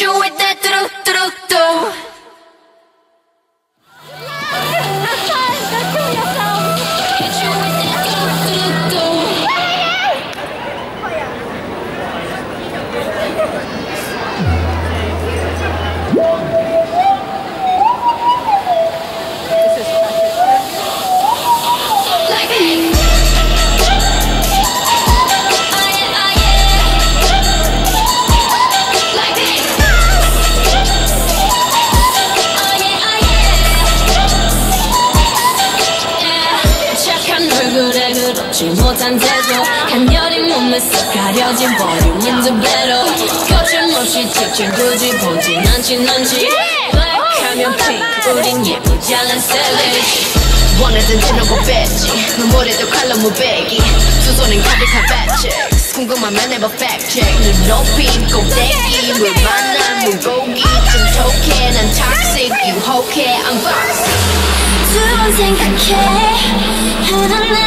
You with that do do do. 지 못한 태도 간열린 몸에서 가려진 볼륨은 두 배로 거침없이 찍힌 굳이 보진 않진 않지 블랙하면 핑크 우린 예쁘지 않은 셀리시 원하던 대놓고 뺐지 눈물에도 칼로 무배기 두 손엔 가득한 팩트 궁금하면 해봐 fact check 눈 높이 꼭대기 물 만난 물고기 좀 톡해 난 toxic 유혹해 I'm box 두 번 생각해 흔한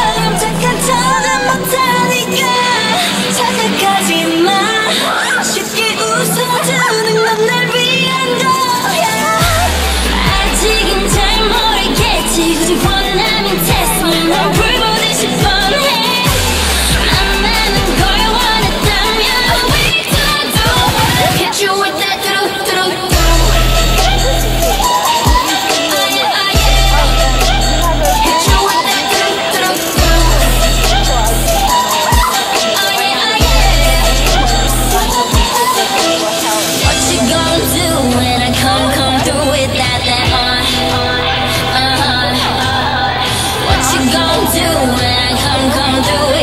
do it.